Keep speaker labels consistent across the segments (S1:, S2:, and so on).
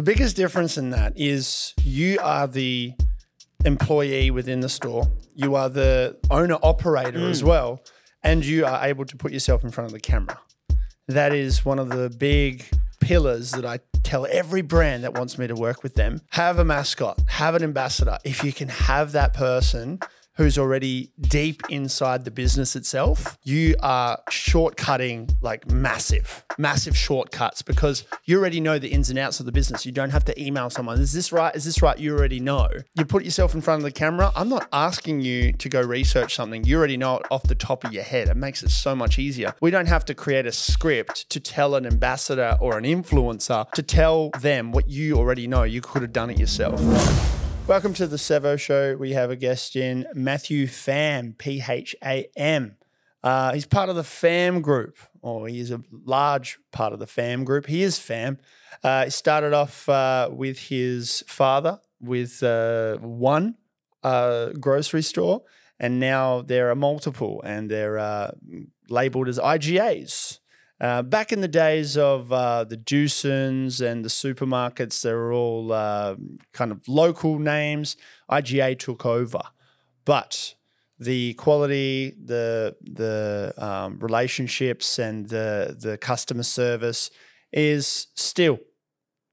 S1: The biggest difference in that is you are the employee within the store, you are the owner operator as hmm. well, and you are able to put yourself in front of the camera. That is one of the big pillars that I tell every brand that wants me to work with them have a mascot, have an ambassador. If you can have that person who's already deep inside the business itself, you are shortcutting like massive, massive shortcuts because you already know the ins and outs of the business. You don't have to email someone, is this right? Is this right? You already know. You put yourself in front of the camera. I'm not asking you to go research something. You already know it off the top of your head. It makes it so much easier. We don't have to create a script to tell an ambassador or an influencer to tell them what you already know. You could have done it yourself. Welcome to the Sevo Show. We have a guest in Matthew Pham, P H A M. Uh, he's part of the Pham group, or he is a large part of the Pham group. He is Pham. Uh, he started off uh, with his father with uh, one uh, grocery store, and now there are multiple, and they're uh, labeled as IGAs. Uh, back in the days of uh, the Dewsons and the supermarkets, they were all uh, kind of local names. IGA took over, but the quality, the the um, relationships, and the the customer service is still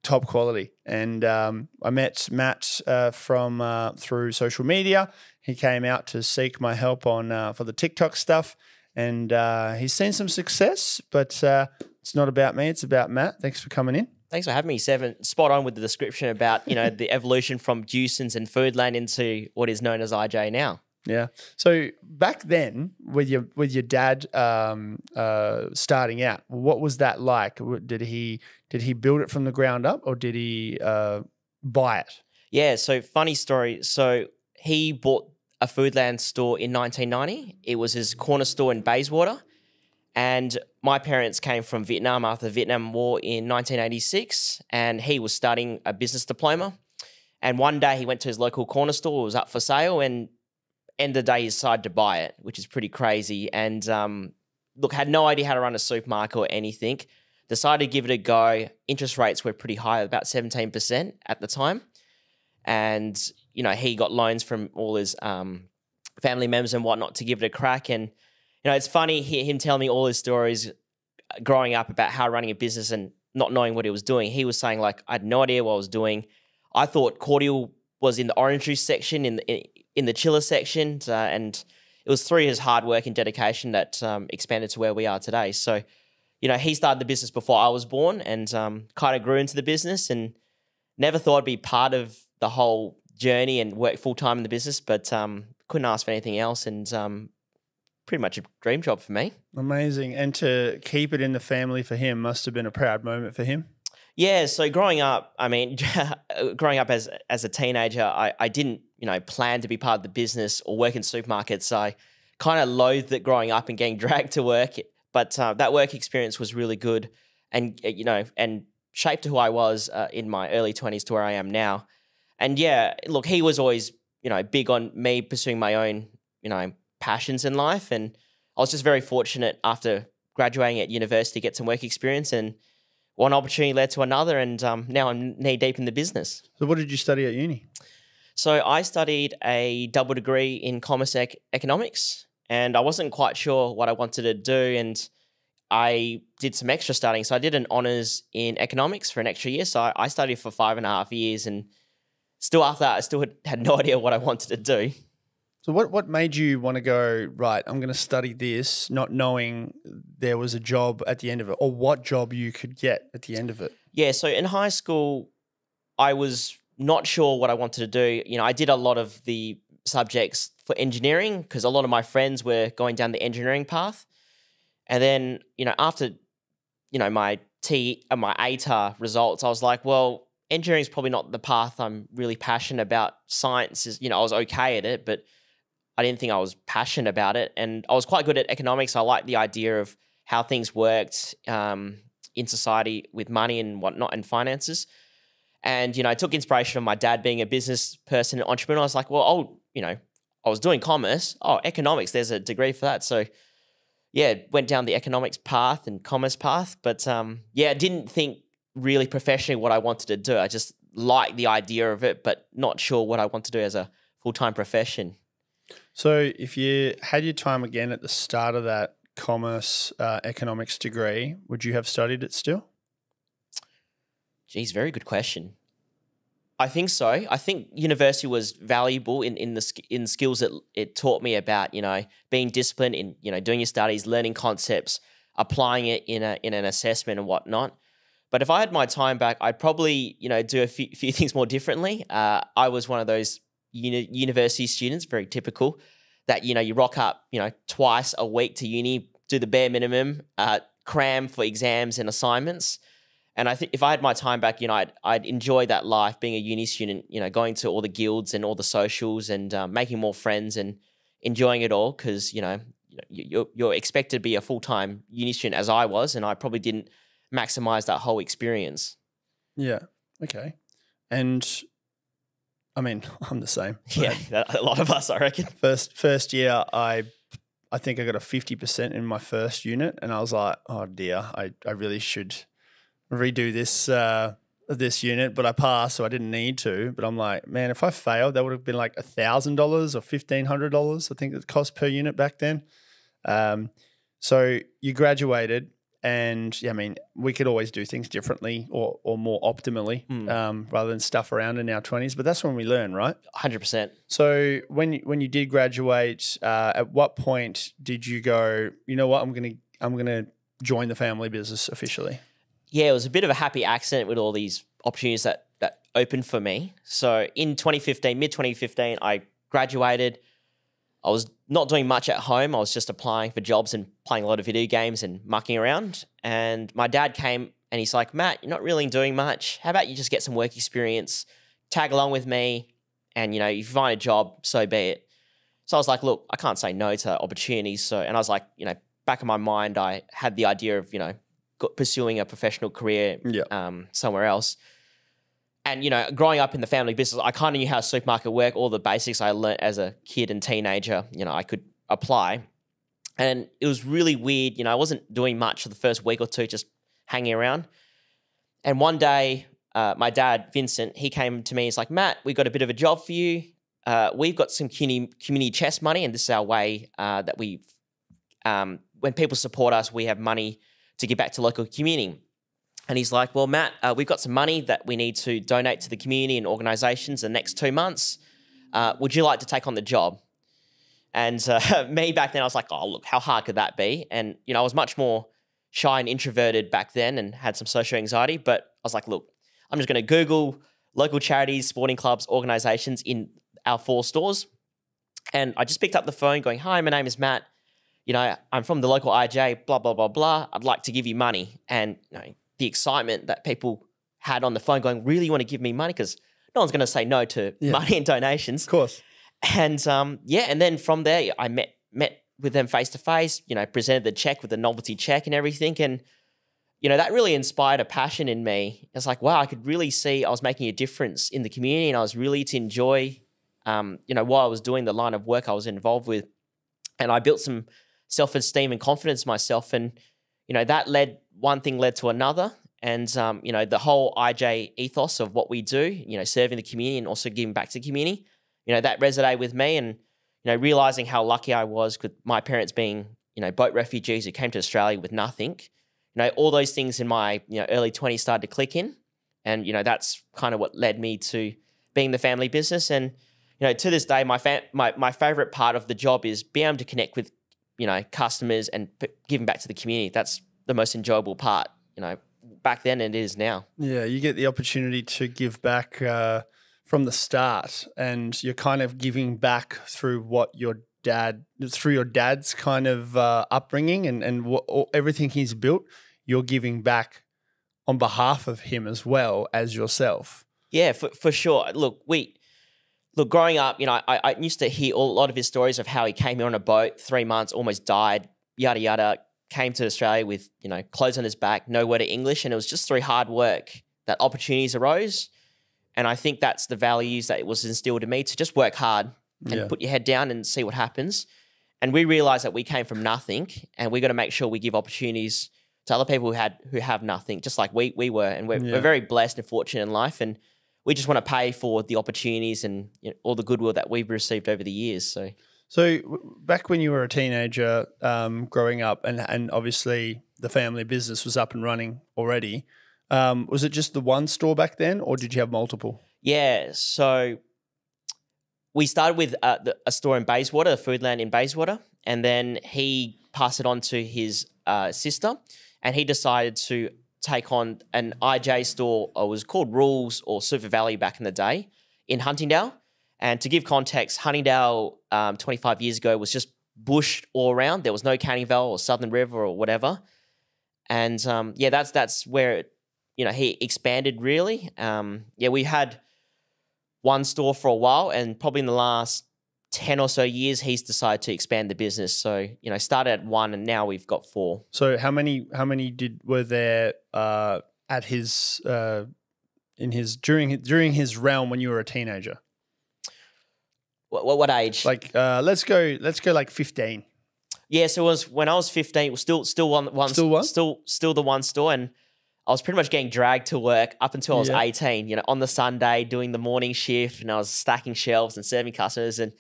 S1: top quality. And um, I met Matt uh, from uh, through social media. He came out to seek my help on uh, for the TikTok stuff, and uh, he's seen some success. But uh, it's not about me; it's about Matt. Thanks for coming in.
S2: Thanks for having me, Seven. Spot on with the description about you know the evolution from Dewsons and Foodland into what is known as IGA now.
S1: Yeah. So back then, with your with your dad um, uh, starting out, what was that like? Did he did he build it from the ground up, or did he uh, buy it?
S2: Yeah. So funny story. So he bought a Foodland store in 1990. It was his corner store in Bayswater, and my parents came from Vietnam after the Vietnam War in 1986, and he was studying a business diploma. And one day he went to his local corner store. It was up for sale, and end of the day he decided to buy it, which is pretty crazy. And um, look, had no idea how to run a supermarket or anything. Decided to give it a go. Interest rates were pretty high, about 17% at the time. And, you know, he got loans from all his um, family members and whatnot to give it a crack. And, you know, it's funny him telling me all his stories uh, growing up about how running a business and not knowing what he was doing. He was saying, like, I had no idea what I was doing. I thought cordial was in the orange juice section, in the, in, in the chiller section. Uh, and it was through his hard work and dedication that um, expanded to where we are today. So, you know, he started the business before I was born and um, kind of grew into the business and never thought I'd be part of the whole journey and work full time in the business, but um, couldn't ask for anything else. And um, pretty much a dream job for me.
S1: Amazing, and to keep it in the family for him must have been a proud moment for him.
S2: Yeah, so growing up, I mean, growing up as as a teenager, I, I didn't, you know, plan to be part of the business or work in supermarkets. I kind of loathed it growing up and getting dragged to work. But uh, that work experience was really good, and uh, you know, and shaped who I was uh, in my early twenties to where I am now. And yeah, look, he was always, you know, big on me pursuing my own, you know, passions in life, and I was just very fortunate after graduating at university to get some work experience and one opportunity led to another, and um, now I'm knee deep in the business.
S1: So, what did you study at uni?
S2: So I studied a double degree in commerce ec- economics, and I wasn't quite sure what I wanted to do, and I did some extra studying. So I did an honors in economics for an extra year. So I, I studied for five and a half years, and still after that, I still had, had no idea what I wanted to do.
S1: So, what what made you want to go right? I'm going to study this, not knowing there was a job at the end of it, or what job you could get at the end of it.
S2: Yeah, so in high school, I was not sure what I wanted to do. You know, I did a lot of the subjects for engineering because a lot of my friends were going down the engineering path. And then, you know, after, you know, my T and my ATAR results, I was like, well, engineering is probably not the path I'm really passionate about. Science is, you know, I was okay at it, but I didn't think I was passionate about it. And I was quite good at economics. I liked the idea of how things worked um, in society with money and whatnot and finances. And, you know, I took inspiration from my dad being a business person and entrepreneur. I was like, well, oh, you know, I was doing commerce. Oh, economics, there's a degree for that. So, yeah, went down the economics path and commerce path. But um, yeah, didn't think really professionally what I wanted to do. I just liked the idea of it, but not sure what I want to do as a full time profession.
S1: So, if you had your time again at the start of that commerce uh, economics degree, would you have studied it still?
S2: Geez, very good question. I think so. I think university was valuable in in the in skills that it taught me about, you know, being disciplined in you know doing your studies, learning concepts, applying it in a in an assessment and whatnot. But if I had my time back, I'd probably you know do a few, few things more differently. Uh, I was one of those uni- university students, very typical, that you know you rock up you know twice a week to uni, do the bare minimum, uh, cram for exams and assignments. And I think if I had my time back, you know, I'd, I'd enjoy that life being a uni student, you know, going to all the guilds and all the socials and um, making more friends and enjoying it all because, you know, you're, you're expected to be a full time uni student as I was. And I probably didn't maximize that whole experience.
S1: Yeah. Okay. And I mean, I'm the same.
S2: Yeah, a lot of us, I reckon.
S1: First first year, I I think I got a fifty percent in my first unit, and I was like, oh dear, I, I really should redo this uh, this unit, but I passed, so I didn't need to. But I'm like, man, if I failed, that would have been like a thousand dollars or fifteen hundred dollars. I think it cost per unit back then. Um, so you graduated, and yeah, I mean, we could always do things differently or or more optimally,
S2: Mm.
S1: um, rather than stuff around in our twenties. But that's when we learn, right?
S2: 100%.
S1: So when you, when you did graduate, uh, at what point did you go? You know what? I'm gonna I'm gonna join the family business officially.
S2: yeah, it was a bit of a happy accident with all these opportunities that that opened for me. So in 2015, mid 2015, I graduated. I was not doing much at home. I was just applying for jobs and playing a lot of video games and mucking around. And my dad came and he's like, Matt, you're not really doing much. How about you just get some work experience, tag along with me, and you know, if you find a job, so be it. So I was like, look, I can't say no to opportunities. So, and I was like, you know, back in my mind, I had the idea of, you know, pursuing a professional career
S1: Yeah.
S2: um, somewhere else. And you know, growing up in the family business, I kind of knew how supermarket work, all the basics I learned as a kid and teenager. You know, I could apply, and it was really weird. You know, I wasn't doing much for the first week or two, just hanging around. And one day, uh, my dad, Vincent, he came to me. He's like, Matt, we've got a bit of a job for you. Uh, we've got some community, chest money, and this is our way uh, that we, um, when people support us, we have money to give back to local community. And he's like, Well, Matt, uh, we've got some money that we need to donate to the community and organizations the next two months. Uh, would you like to take on the job? And uh, me back then, I was like, Oh, look, how hard could that be? And, you know, I was much more shy and introverted back then and had some social anxiety. But I was like, Look, I'm just going to Google local charities, sporting clubs, organizations in our four stores. And I just picked up the phone going, Hi, my name is Matt. You know, I'm from the local IGA, blah, blah, blah, blah. I'd like to give you money. And, you know, the excitement that people had on the phone going, really you want to give me money? Because no one's going to say no to
S1: Yeah.
S2: money and donations.
S1: Of course.
S2: And um, yeah, and then from there, I met met with them face to face. You know, presented the check with the novelty check and everything, and you know that really inspired a passion in me. It's like, wow, I could really see I was making a difference in the community, and I was really to enjoy, um, you know, while I was doing the line of work I was involved with, and I built some self esteem and confidence myself, and you know that led one thing led to another. And um, you know the whole IGA ethos of what we do, you know, serving the community and also giving back to the community you know that resonated with me. And you know realizing how lucky i was with my parents being you know boat refugees who came to australia with nothing. You know all those things in my you know early 20s started to click in. And you know that's kind of what led me to being the family business. And you know to this day my fam- my, my favorite part of the job is being able to connect with you know customers and p- giving back to the community. That's the most enjoyable part you know back then and it is now
S1: Yeah, you get the opportunity to give back uh, from the start, and you're kind of giving back through what your dad, through your dad's kind of uh, upbringing and and what, all, everything he's built. You're giving back on behalf of him as well as yourself.
S2: Yeah, for, for sure. Look, we look growing up. You know, I, I used to hear a lot of his stories of how he came here on a boat, three months, almost died, yada yada. Came to Australia with you know clothes on his back, no word of English, and it was just through hard work that opportunities arose. And I think that's the values that it was instilled in me to just work hard and
S1: Yeah.
S2: put your head down and see what happens. And we realized that we came from nothing, and we got to make sure we give opportunities to other people who had who have nothing, just like we we were, and we're,
S1: Yeah.
S2: we're very blessed and fortunate in life, and we just want to pay for the opportunities and you know, all the goodwill that we've received over the years. So
S1: So back when you were a teenager, um, growing up, and and obviously the family business was up and running already. Um, was it just the one store back then, or did you have multiple?
S2: yeah, so we started with uh, a store in Bayswater, a Foodland in Bayswater, and then he passed it on to his uh, sister, and he decided to take on an IGA store. It was called Rules or SupaValu back in the day in Huntingdale. And to give context, Huntingdale um, 25 years ago was just bush all around. There was no Canning Vale or Southern River or whatever. And um, yeah, that's that's where it, you know he expanded really. Um, yeah, we had one store for a while, and probably in the last ten or so years, he's decided to expand the business. So you know, started at one, and now we've got four.
S1: So how many how many did were there uh, at his uh, in his during during his realm when you were a teenager?
S2: What, what, what age?
S1: Like uh, let's go let's go like fifteen.
S2: Yeah, so it was when I was 15, was still still one one
S1: Still one?
S2: still still the one store and I was pretty much getting dragged to work up until I was
S1: Yeah.
S2: 18, you know, on the Sunday doing the morning shift and I was stacking shelves and serving customers and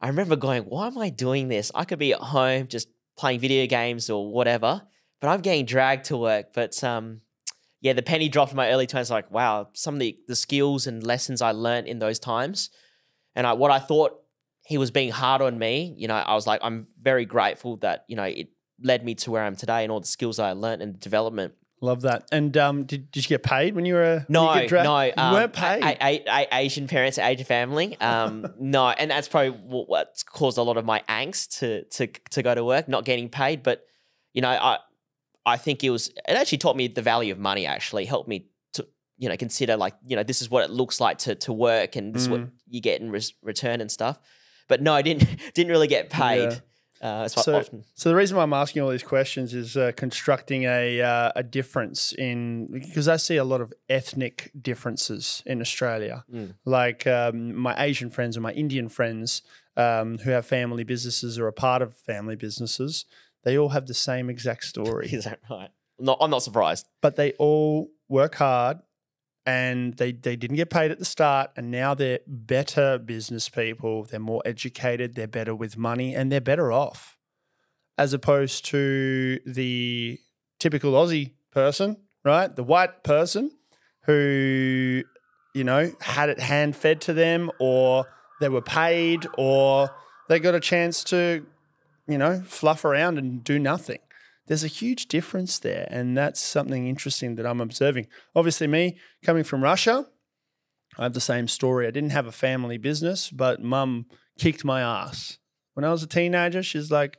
S2: I remember going, "Why am I doing this? I could be at home just playing video games or whatever, but I'm getting dragged to work." But um yeah, the penny dropped in my early 20s like, wow, some of the the skills and lessons I learned in those times and I, what I thought he was being hard on me, you know, I was like, I'm very grateful that, you know, it led me to where I am today and all the skills I learned and development.
S1: Love that. And um, did, did you get paid when you were a
S2: No,
S1: you dra-
S2: no.
S1: you
S2: um,
S1: weren't paid.
S2: I, I, I, Asian parents, Asian family. Um, no, and that's probably what, what's caused a lot of my angst to to to go to work, not getting paid. But you know, I I think it was it actually taught me the value of money. Actually, helped me to you know consider like you know this is what it looks like to to work and this is what
S1: Mm.
S2: You get in res- return and stuff. But no, I didn't didn't really get paid. Uh, that's
S1: So-
S2: often.
S1: So the reason why I'm asking all these questions is uh, constructing a uh, a difference in because I see a lot of ethnic differences in Australia.
S2: Mm.
S1: Like um, my Asian friends and my Indian friends um, who have family businesses or are part of family businesses, they all have the same exact story,
S2: Is that right? No, I'm not surprised.
S1: but they all work hard. And they, they didn't get paid at the start, and now they're better business people. They're more educated, they're better with money, and they're better off as opposed to the typical Aussie person, right? The white person who, you know, had it hand fed to them or they were paid or they got a chance to, you know, fluff around and do nothing. There's a huge difference there. And that's something interesting that I'm observing. Obviously, me coming from Russia, I have the same story. I didn't have a family business, but mum kicked my ass. When I was a teenager, she's like,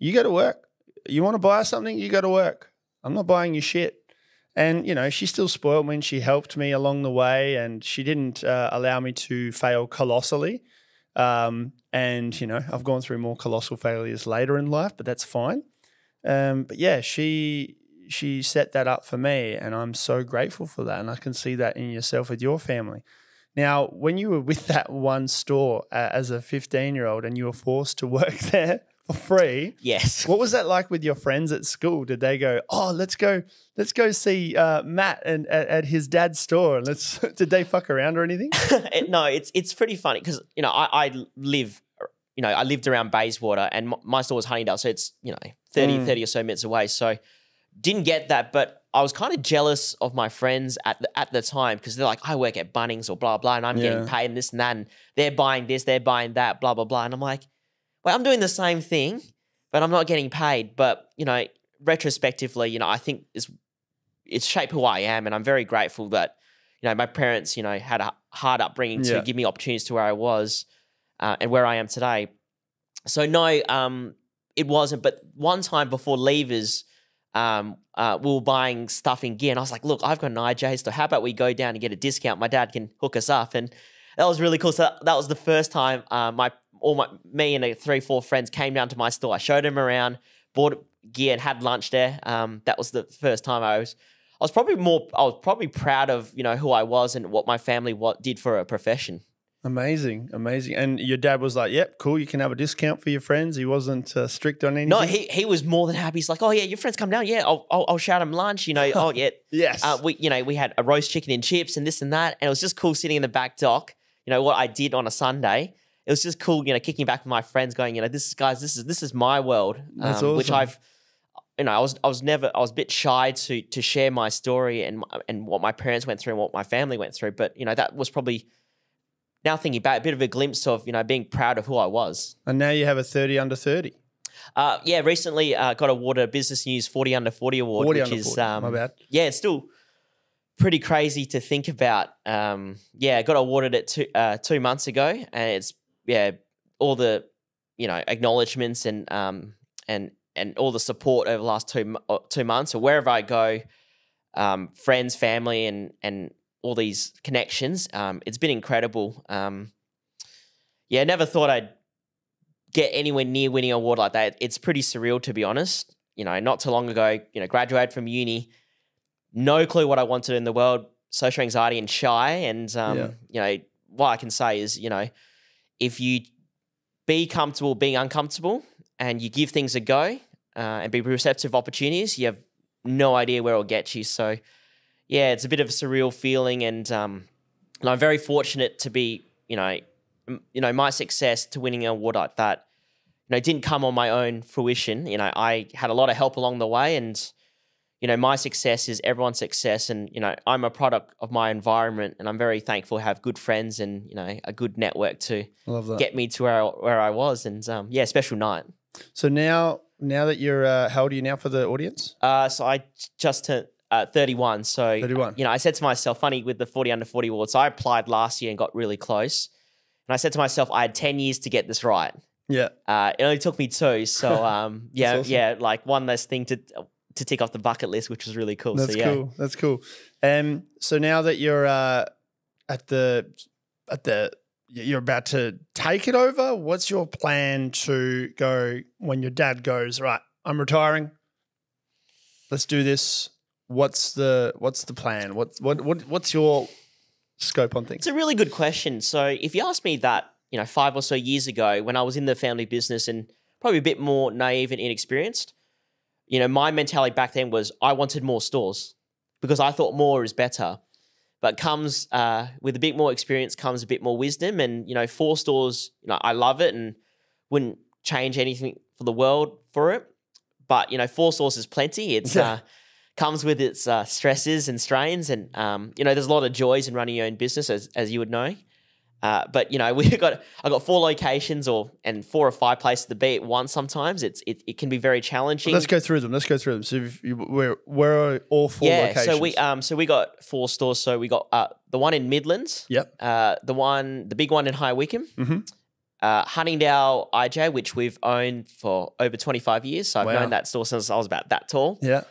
S1: you go to work. You want to buy something, you go to work. I'm not buying you shit. And, you know, she still spoiled me and she helped me along the way and she didn't uh, allow me to fail colossally. Um, and, you know, I've gone through more colossal failures later in life, but that's fine. Um, but yeah, she she set that up for me and I'm so grateful for that. And I can see that in yourself with your family. Now, when you were with that one store uh, as a 15 year old and you were forced to work there for free,
S2: Yes.
S1: what was that like with your friends at school? Did they go, "Oh, let's go, let's go see uh, Matt and at, at his dad's store"? And let's. Did they fuck around or anything?
S2: No, it's it's pretty funny because you know I, I live, you know, I lived around Bayswater and my store was Huntingdale, so it's you know 30,
S1: Mm.
S2: 30 or so minutes away. So didn't get that, but I was kind of jealous of my friends at the, at the time because they're like, I work at Bunnings or blah blah, and I'm getting paid and this and that, and they're buying this, they're buying that, blah blah blah, and I'm like, well, I'm doing the same thing, but I'm not getting paid. But you know, retrospectively, you know, I think it's it's shaped who I am, and I'm very grateful that you know my parents, you know, had a hard upbringing to give me opportunities to where I was uh, and where I am today. So no, um, it wasn't. But one time before leavers, um, uh, we were buying stuff in gear, and I was like, "Look, I've got an IGA store. How about we go down and get a discount? My dad can hook us up." And that was really cool. So that, was the first time uh, my all my me and three four friends came down to my store. I showed them around, bought gear, and had lunch there. Um, that was the first time I was. I was probably more. I was probably proud of you know who I was and what my family what did for a profession.
S1: Amazing, amazing. And your dad was like, "Yep, cool. You can have a discount for your friends." He wasn't uh, strict on anything.
S2: No, he he was more than happy. He's like, oh yeah, your friends come down. Yeah, I'll I'll, I'll shout them lunch. You know, oh yeah.
S1: yes.
S2: Uh, we you know we had a roast chicken and chips and this and that, and it was just cool sitting in the back dock. You know what I did on a Sunday. It was just cool, you know, kicking back with my friends, going, you know, this is guys, this is this is my world,
S1: That's
S2: um, which. I've, you know, I was I was never I was a bit shy to to share my story and and what my parents went through and what my family went through, but you know that was probably now thinking back a bit of a glimpse of you know being proud of who I was.
S1: and now you have a thirty under thirty.
S2: Uh, yeah, recently uh, got awarded a Business News 40 Under 40 award,
S1: 40
S2: which is
S1: 40.
S2: um,
S1: My bad.
S2: yeah, it's still pretty crazy to think about. Um, yeah, I got awarded it two uh, two months ago, and it's yeah all the you know acknowledgements and um and and all the support over the last two uh, two months, or wherever I go, um, friends, family, and and all these connections. Um, it's been incredible. Um, yeah, never thought I'd get anywhere near winning an award like that. It's pretty surreal, to be honest. You know, not too long ago, you know, graduated from uni, no clue what I wanted in the world, social anxiety and shy. And, um,
S1: Yeah.
S2: you know, what I can say is, you know, if you be comfortable being uncomfortable and you give things a go uh, and be receptive of opportunities, you have no idea where it'll get you. So, yeah, it's a bit of a surreal feeling. And, um, and I'm very fortunate to be, you know, m- you know, my success to winning an award like that, you know, didn't come on my own fruition. You know, I had a lot of help along the way, and you know, my success is everyone's success, and you know, I'm a product of my environment, and I'm very thankful to have good friends and you know, a good network to get me to where I, where I was, and um, yeah, special night.
S1: so now, now that you're, uh, how old are you now for the audience?
S2: Uh, so I just turned uh, 31. So
S1: 31.
S2: you know, I said to myself, funny with the 40 under 40 awards. So I applied last year and got really close, and I said to myself, I had 10 years to get this right.
S1: Yeah.
S2: Uh, it only took me two, so um, yeah,
S1: awesome.
S2: yeah, like one less thing to to tick off the bucket list, which was really cool.
S1: That's
S2: so yeah,
S1: cool. That's cool. Um, so now that you're uh, at the at the you're about to take it over, what's your plan to go when your dad goes, right, I'm retiring. Let's do this. What's the what's the plan? What's what what what's your scope on things?
S2: it's a really good question. So if you asked me that, you know, five or so years ago when I was in the family business and probably a bit more naive and inexperienced, you know, my mentality back then was I wanted more stores because I thought more is better. But comes uh, with a bit more experience comes a bit more wisdom, and you know, four stores, you know, I love it and wouldn't change anything for the world for it. But you know, four stores is plenty. It's uh, comes with its uh, stresses and strains, and um, you know, there's a lot of joys in running your own business, as as you would know. Uh, but you know, we got I got four locations or and four or five places to be at once. Sometimes it's it, it can be very challenging.
S1: Let's go through them. Let's go through them. So if you, where where are all four
S2: yeah,
S1: locations?
S2: so we um so we got four stores. So we got uh the one in Midlands,
S1: Yep.
S2: uh the one the big one in High Wycombe,
S1: Mhm.
S2: uh Huntingdale IGA, which we've owned for over twenty five years. So I've
S1: Wow.
S2: known that store since I was about that tall.
S1: Yeah.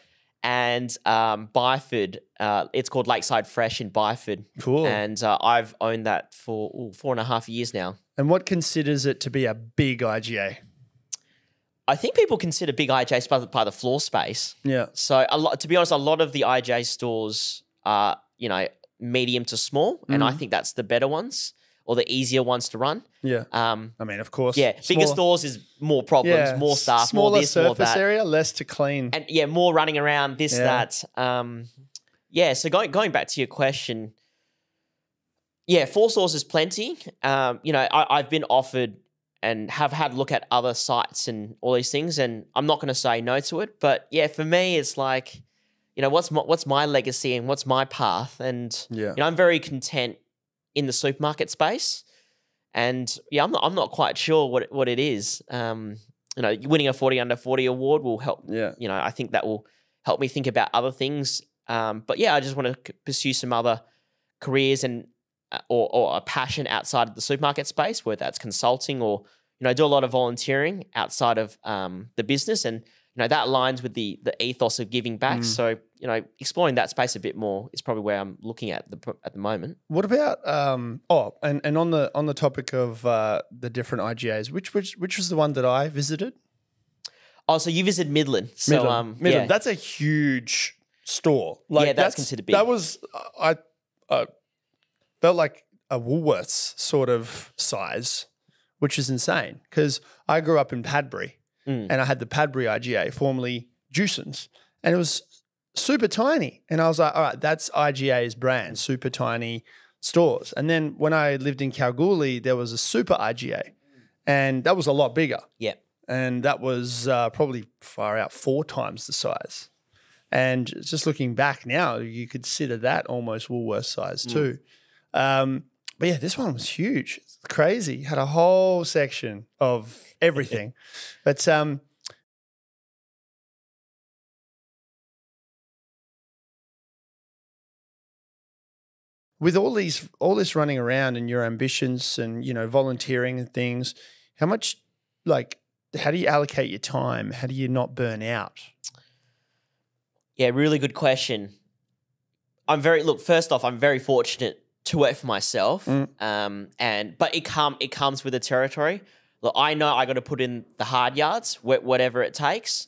S2: And um Byford, uh it's called Lakeside Fresh in Byford,
S1: Cool.
S2: and uh, I've owned that for ooh, four and a half years now.
S1: and what considers it to be a big IGA?
S2: I think people consider big IGAs by the, by the floor space.
S1: Yeah.
S2: So a lot, to be honest, a lot of the IGA stores are, you know, medium to small, and I think that's the better ones or the easier ones to run.
S1: Yeah.
S2: Um,
S1: I mean, of course.
S2: yeah, bigger stores is more problems, more
S1: s-
S2: staff,
S1: smaller
S2: more this, more
S1: surface
S2: that,
S1: area, less to clean.
S2: and yeah, more running around this,
S1: Yeah.
S2: that. Um, yeah. So going going back to your question, yeah, four stores is plenty. Um, you know, I, I've been offered and have had a look at other sites and all these things, and I'm not going to say no to it. But yeah, for me, it's like, you know, what's my, what's my legacy and what's my path, and
S1: yeah.
S2: you know, I'm very content in the supermarket space, and yeah, I'm not I'm not quite sure what it- what it is. Um, you know, winning a 40 under 40 award will help
S1: Yeah.
S2: you know, I think that will help me think about other things. Um, but yeah, I just want to pursue some other careers and uh, or, or a passion outside of the supermarket space, whether that's consulting or you know, I do a lot of volunteering outside of um, the business, and you know that aligns with the the ethos of giving back.
S1: Mm.
S2: So you know, exploring that space a bit more is probably where I'm looking at the at the moment.
S1: What about um oh and, and on the on the topic of uh the different IGAs, which which which was the one that I visited?
S2: Oh, so you visited Midland, so
S1: Midland.
S2: um,
S1: Midland.
S2: yeah,
S1: That's a huge store. Like
S2: Yeah, that's considered big.
S1: That was I I felt like a Woolworths sort of size, which is insane because I grew up in Padbury
S2: Mm.
S1: and I had the Padbury IGA, formerly Dewsons, and it was super tiny. And I was like, all right, that's IGA's brand, super tiny stores. And then when I lived in Kalgoorlie, there was a super IGA, and that was a lot bigger.
S2: Yeah.
S1: And that was uh, probably far out four times the size. And just looking back now, you consider that almost Woolworth size too. Um, but yeah, this one was huge. Crazy. Had a whole section of everything. but um, with all these all this running around and your ambitions and you know volunteering and things, how much like how do you allocate your time? How do you not burn out?
S2: Yeah, really good question. I'm very look. First off, I'm very fortunate to work for myself,
S1: Mm.
S2: um, and but it come it comes with the territory. Look, I know I got to put in the hard yards, wh- whatever it takes,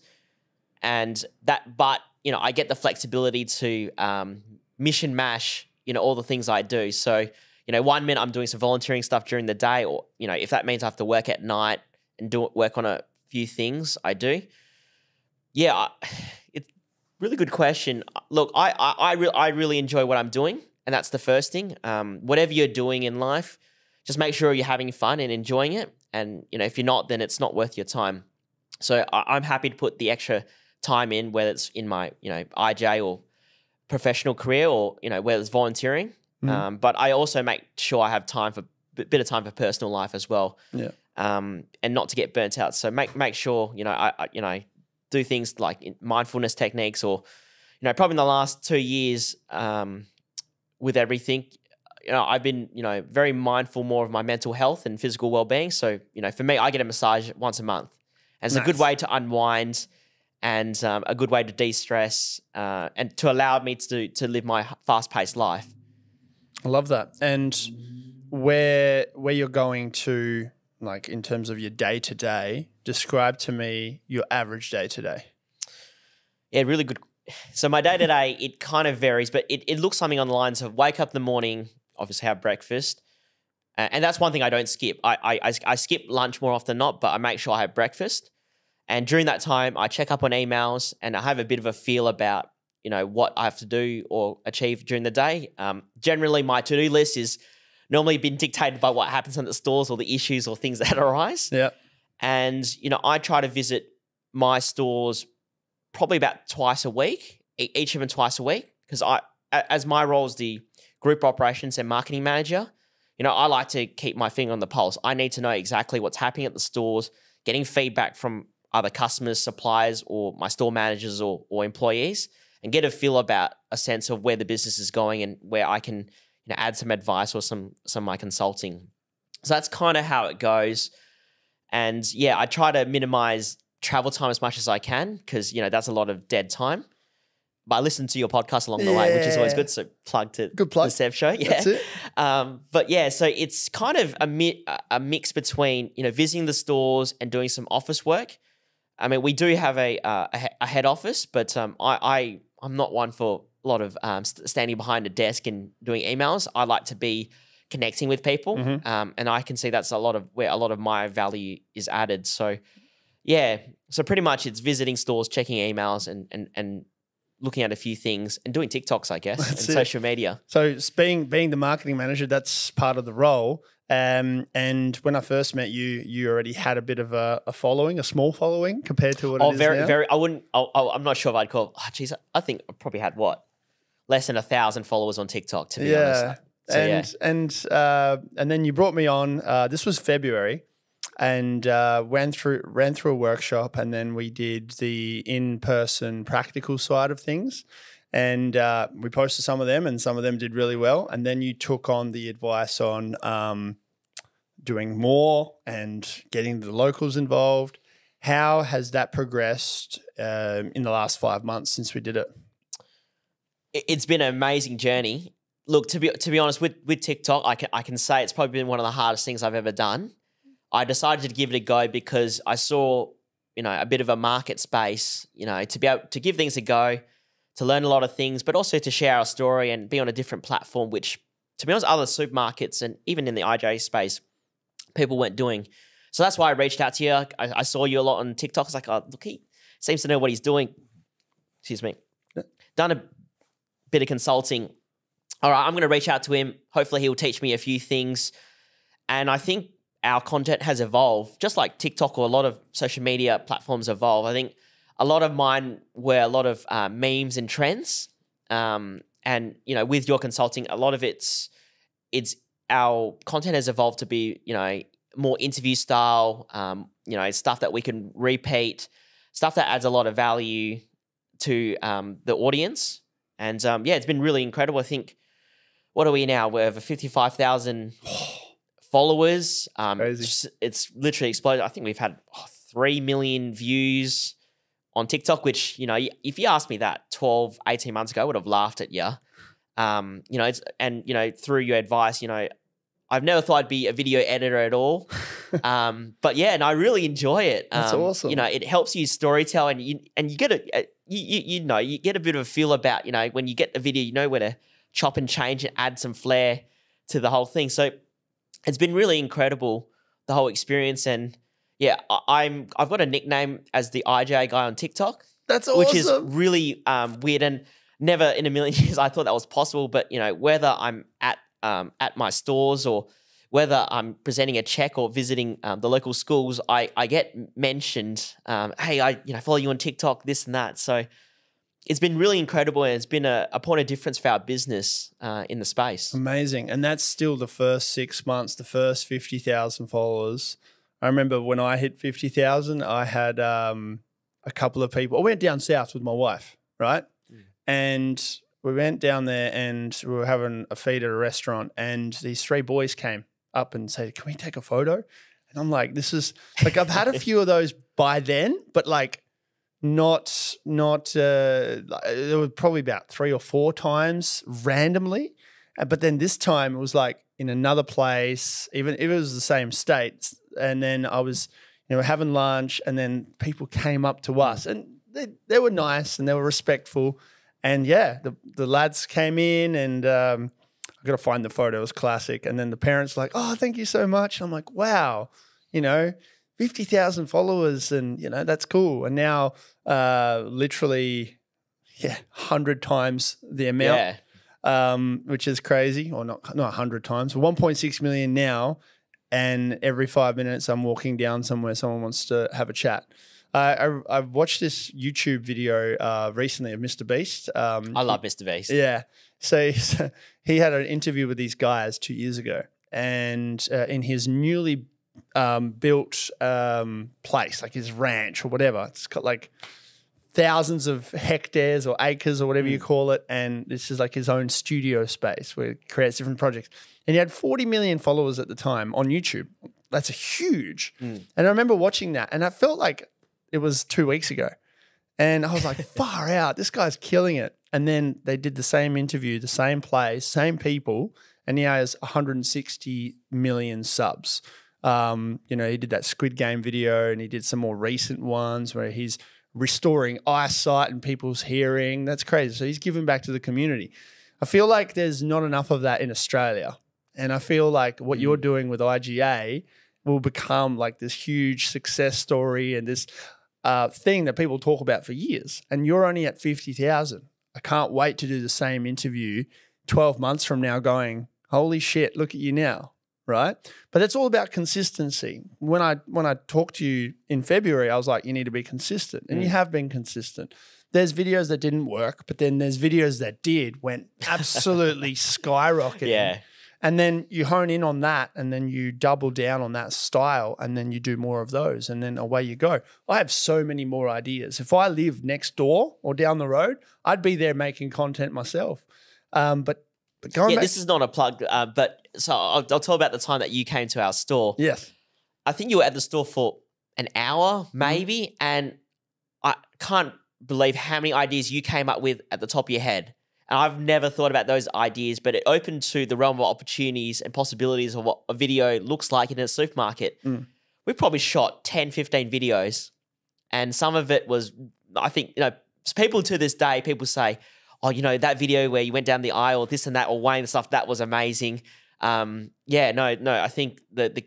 S2: and that. But you know, I get the flexibility to um, mission mash. You know, all the things I do. So you know, one minute I'm doing some volunteering stuff during the day, or you know, if that means I have to work at night and do work on a few things, I do. Yeah, I, it's really good question. Look, I I I, re- I really enjoy what I'm doing, and that's the first thing. Um, whatever you're doing in life, just make sure you're having fun and enjoying it. And you know, if you're not, then it's not worth your time. So I, I'm happy to put the extra time in, whether it's in my you know IGA or professional career, or you know whether it's volunteering.
S1: Mhm.
S2: Um, but I also make sure I have time for a bit of time for personal life as well.
S1: Yeah.
S2: Um, and not to get burnt out. So make make sure you know I, I you know do things like mindfulness techniques or you know probably in the last two years um, with everything you know i've been you know very mindful more of my mental health and physical well-being so you know for me i get a massage once a month and it's a good way to unwind and um, a good way to de-stress uh, and to allow me to to live my fast-paced life
S1: I love that. And where where you're going to, like in terms of your day to day, describe to me your average day to day.
S2: Yeah, really good. So my day to day, it kind of varies, but it, it looks something on the lines of wake up in the morning, obviously have breakfast. Uh, and that's one thing I don't skip. I, I, I, skip lunch more often than not, but I make sure I have breakfast. And during that time, I check up on emails and I have a bit of a feel about, you know, what I have to do or achieve during the day. Um, generally, my to-do list is normally been dictated by what happens in the stores or the issues or things that arise.
S1: Yeah.
S2: And, you know, I try to visit my stores probably about twice a week, each of them twice a week, because I, as my role as the group operations and marketing manager, you know, I like to keep my finger on the pulse. I need to know exactly what's happening at the stores, getting feedback from other customers, suppliers, or my store managers or, or employees, and get a feel about a sense of where the business is going and where I can, you know, add some advice or some some of my consulting. So that's kind of how it goes. And yeah, I try to minimize travel time as much as I can because you know that's a lot of dead time. But I listen to your podcast along the way, which is always good. So plug to
S1: Good plug.
S2: the Sev show. Yeah. Um, but yeah, so it's kind of a, mi- a- mix between you know visiting the stores and doing some office work. I mean, we do have a uh, a, a head office, but um, I, I I'm not one for a lot of um, st- standing behind a desk and doing emails. I like to be connecting with people,
S1: Mhm.
S2: um, and I can see that's a lot of where a lot of my value is added. So yeah, so pretty much it's visiting stores, checking emails, and and and looking at a few things and doing TikToks, I guess,
S1: That's
S2: and
S1: it.
S2: social media.
S1: So being being the marketing manager, that's part of the role. Um, and when I first met you, you already had a bit of a, a following, a small following compared to what
S2: Oh,
S1: it is
S2: very,
S1: now.
S2: very. I wouldn't. Oh, I'm not sure if I'd call. Oh, geez, I think I probably had what less than a thousand followers on TikTok. To be
S1: yeah.
S2: honest. So, yeah.
S1: and and uh, and then you brought me on. Uh, this was February, and uh, went through ran through a workshop, and then we did the in person practical side of things, and uh, we posted some of them, and some of them did really well. And then you took on the advice on um, doing more and getting the locals involved. How has that progressed um, in the last five months since we did it?
S2: it- it's been an amazing journey. Look, to be to be honest, with with TikTok, I can I can say it's probably been one of the hardest things I've ever done. I decided to give it a go because I saw, you know, a bit of a market space, you know, to be able to give things a go, to learn a lot of things, but also to share our story and be on a different platform, which to be honest, other supermarkets and even in the IGA space, people weren't doing. So that's why I reached out to you. I, I saw you a lot on TikTok. It's like, oh, look, he seems to know what he's doing. Excuse me. Done a bit of consulting. All right, I'm going to reach out to him. Hopefully, he'll teach me a few things. And I think our content has evolved, just like TikTok or a lot of social media platforms evolve. I think a lot of mine were a lot of uh, memes and trends. Um, and you know, with your consulting, a lot of it's it's our content has evolved to be you know more interview style. Um, you know, stuff that we can repeat, stuff that adds a lot of value to um, the audience. And um, yeah, it's been really incredible. I think what are we now? We're over fifty five thousand followers. Um. It's, it's literally exploded. I think we've had oh, three million views on TikTok, which, you know, if you asked me that 12, 18 months ago, I would have laughed at you. Um, you know, it's, and, you know, through your advice, you know, I've never thought I'd be a video editor at all. um, but yeah, and I really enjoy it.
S1: That's
S2: Um,
S1: awesome.
S2: You know, it helps you storytell and you, and you get a, a you, you, you know, you get a bit of a feel about, you know, when you get the video, you know where to chop and change and add some flair to the whole thing. So it's been really incredible, the whole experience. And yeah, I, I'm, I've got a nickname as the IGA guy on TikTok
S1: That's awesome.
S2: which is really um, weird and never in a million years I thought that was possible. But you know, whether I'm at um, at my stores or whether I'm presenting a check or visiting um, the local schools, I I get mentioned. Um, hey, I you know follow you on TikTok, this and that. So it's been really incredible, and it's been a, a point of difference for our business uh, in the space.
S1: Amazing. And that's still the first six months, the first 50,000 followers. I remember when I hit 50,000, I had um, a couple of people. I went down south with my wife, right? And we went down there and we were having a feed at a restaurant. And these three boys came up and said, Can we take a photo? And I'm like, This is like, I've had a few of those by then, but like, not not uh there were probably about three or four times randomly. Uh, but then this time it was like in another place even if it was the same state and then i was you know having lunch and then people came up to us and they, they were nice and they were respectful. And yeah the, the lads came in and um i gotta find the photo it was classic. And then the parents like oh thank you so much. I'm like wow you know 50,000 followers and you know that's cool. And now uh literally yeah 100 times the amount.
S2: Yeah,
S1: um which is crazy. Or not not 100 times 1.6 million now. And every 5 minutes I'm walking down somewhere someone wants to have a chat. Uh, I I've watched this YouTube video uh recently of Mr Beast. Um
S2: I love Mr. Beast.
S1: yeah. So, so he had an interview with these guys two years ago, and uh, in his newly um, built um, place, like his ranch or whatever, it's got like thousands of hectares or acres or whatever you call it, and this is like his own studio space where he creates different projects. And he had 40 million followers at the time on YouTube. That's a huge. And I remember watching that, and I felt like it was two weeks ago. And I was like, far out, this guy's killing it. And then they did the same interview, the same place, same people, and he has 160 million subs. Um, you know, he did that Squid Game video and he did some more recent ones where he's restoring eyesight and people's hearing. That's crazy. So he's giving back to the community. I feel like there's not enough of that in Australia. And I feel like what you're doing with IGA will become like this huge success story and this uh, thing that people talk about for years. And you're only at 50,000. I can't wait to do the same interview 12 months from now going, holy shit, look at you now. Right. But it's all about consistency. When I when I talked to you in February, I was like, you need to be consistent. And you have been consistent. There's videos that didn't work, but then there's videos that did went absolutely skyrocketing.
S2: Yeah.
S1: And then you hone in on that and then you double down on that style and then you do more of those and then away you go. I have so many more ideas. If I lived next door or down the road, I'd be there making content myself. Um, but, but going
S2: Yeah,
S1: back,
S2: this is not a plug, uh, but so I'll, I'll tell about the time that you came to our store.
S1: yes,
S2: I think you were at the store for an hour,
S1: Mm-hmm.
S2: maybe, and I can't believe how many ideas you came up with at the top of your head. And I've never thought about those ideas, but it opened to the realm of opportunities and possibilities of what a video looks like in a supermarket.
S1: Mm.
S2: We probably shot 10, 15 videos, and some of it was, I think, you know, people to this day, people say, oh, you know, that video where you went down the aisle, this and that, or weighing the stuff, that was amazing. Um, yeah, no, no, I think the the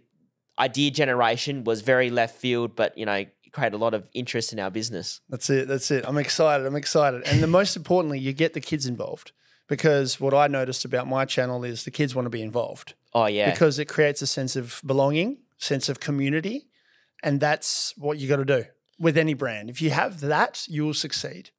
S2: idea generation was very left field, but you know, created a lot of interest in our business.
S1: That's it. That's it. I'm excited. I'm excited. And the most importantly, you get the kids involved because what I noticed about my channel is the kids want to be involved
S2: Oh yeah,
S1: because it creates a sense of belonging, sense of community, and that's what you got to do with any brand. If you have that, you will succeed.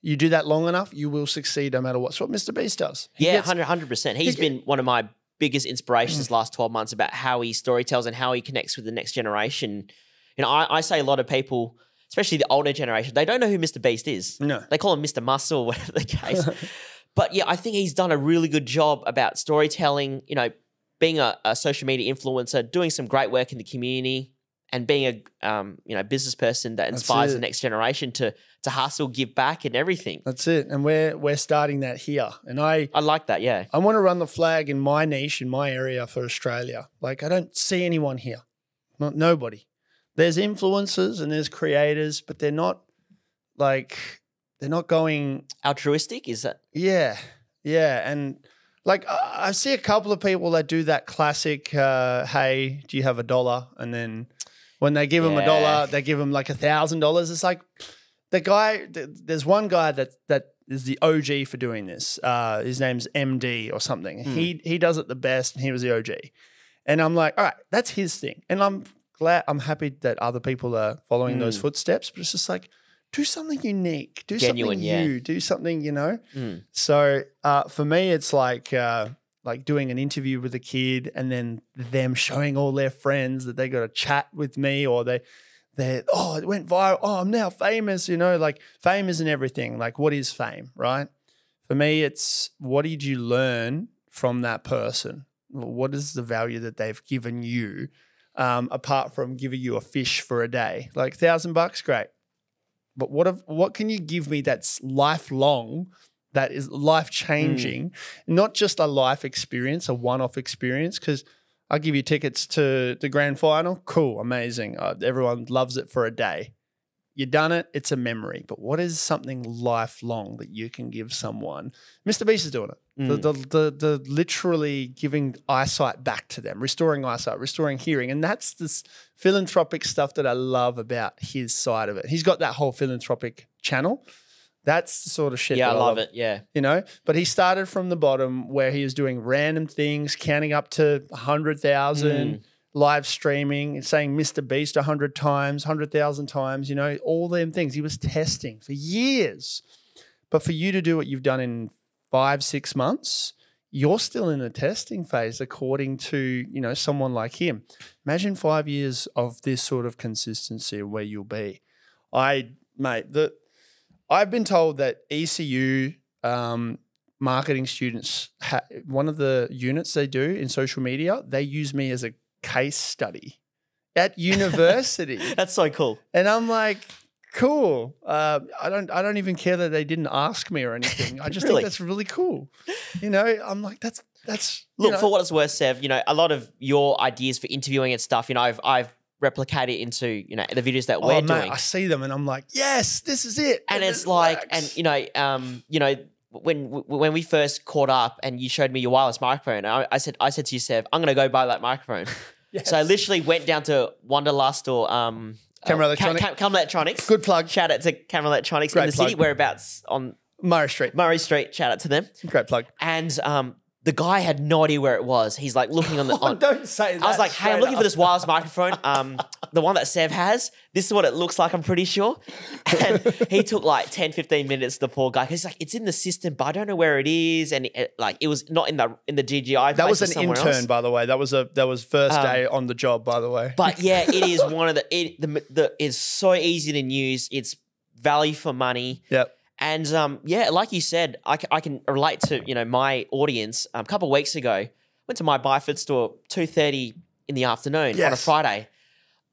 S1: You do that long enough, you will succeed no matter what. It's what Mr. Beast does. He
S2: yeah, hundred percent. He's
S1: he- Mm.
S2: been one of my biggest inspirations last twelve months about how he storytells and how he connects with the next generation. You know, I, I say a lot of people, especially the older generation, they don't know who Mr. Beast is.
S1: No.
S2: They call him Mr. Muscle, or whatever the case. but yeah, I think he's done a really good job about storytelling, you know, being a, a social media influencer, doing some great work in the community, and being a um, you know business person that inspires the next generation to to hustle, give back, and everything.
S1: That's it. And we're we're starting that here. And I
S2: I like that. Yeah.
S1: I want to run the flag in my niche, in my area for Australia. Like I don't see anyone here. Not nobody. There's influencers and there's creators, but they're not like they're not going
S2: Altruistic is that?
S1: Yeah, yeah, and like I see a couple of people that do that classic. Uh, hey, do you have a dollar? And then when they give them a dollar, they give them like a thousand dollars. It's like the guy. There's one guy that that is the OG for doing this. Uh, his name's MD or something.
S2: Hmm.
S1: He he does it the best, and he was the OG. And I'm like, all right, that's his thing, and I'm glad. I'm happy that other people are following those
S2: Mm.
S1: footsteps. But it's just like. Do something unique. Do
S2: Genuine,
S1: something
S2: yeah.
S1: you. Do something, you know.
S2: Mm.
S1: So uh, for me, it's like uh, like doing an interview with a kid, and then them showing all their friends that they got a chat with me, or they they oh it went viral. Oh, I'm now famous. You know, like fame isn't everything. Like what is fame, right? For me, it's what did you learn from that person? What is the value that they've given you, um, apart from giving you a fish for a day? Like thousand bucks, great. But what if, what can you give me that's lifelong, that is life changing, not just a life experience, a one off experience? Because I'll give you tickets to the grand final. Cool, amazing. Uh, everyone loves it for a day. You've done it, it's a memory. But what is something lifelong that you can give someone? Mr. Beast is doing it. The,
S2: Mm.
S1: the, the, the literally giving eyesight back to them, restoring eyesight, restoring hearing. And that's this philanthropic stuff that I love about his side of it. He's got that whole philanthropic channel. That's the sort of shit.
S2: Yeah, I love it. Yeah.
S1: You know, but he started from the bottom where he was doing random things, counting up to 100,000,
S2: Mm.
S1: live streaming, and saying Mr. Beast 100 times, 100,000 times, you know, all them things. He was testing for years. But for you to do what you've done in five, six months, you're still in a testing phase, according to, you know, someone like him. Imagine five years of this sort of consistency where you'll be. I, mate, the I've been told that ECU um, marketing students, ha- one of the units they do in social media, they use me as a case study at university,
S2: That's so cool.
S1: and I'm like, cool. Uh, I don't, I don't even care that they didn't ask me or anything. I just
S2: Really?
S1: think that's really cool. You know, I'm like, that's that's you
S2: Look,
S1: know,
S2: for what it's worth, Sev, you know, a lot of your ideas for interviewing and stuff, you know, I've I've replicated into, you know, the videos that
S1: oh,
S2: we're
S1: mate,
S2: doing.
S1: I see them and I'm like, yes, this is it.
S2: and
S1: It
S2: it's like,
S1: works.
S2: and you know, um, you know, when when we first caught up and you showed me your wireless microphone, I, I said I said to you, Sev, I'm gonna go buy that microphone.
S1: Yes.
S2: So I literally went down to Wanderlust or um,
S1: Camera
S2: uh, Cam-
S1: Electronics.
S2: Cam- Camera Electronics.
S1: good plug,
S2: Shout out to Camera Electronics
S1: Great
S2: in the city, whereabouts on
S1: Murray Street.
S2: Murray Street. Shout out to them.
S1: Great plug.
S2: And um, the guy had no idea where it was. He's like looking on the.
S1: Oh, don't say that.
S2: I was like, hey, I'm
S1: straight
S2: looking for this wireless microphone. Um, the one that Sev has. This is what it looks like, I'm pretty sure. And he took like 10, 15 minutes, the poor guy. 'cause He's like, it's in the system, but I don't know where it is. And it, like, it was not in the in the GGI.
S1: That was an intern,
S2: else.
S1: by the way. That was a that was first
S2: Um,
S1: day on the job, by the way.
S2: But yeah, it is one of the, it, the, the, it's so easy to use. It's value for money.
S1: Yep.
S2: And um, yeah, like you said, I, I can relate to you know my audience. Um, a couple of weeks ago, went to my Byford store two thirty in the afternoon on a
S1: Yes.
S2: Friday.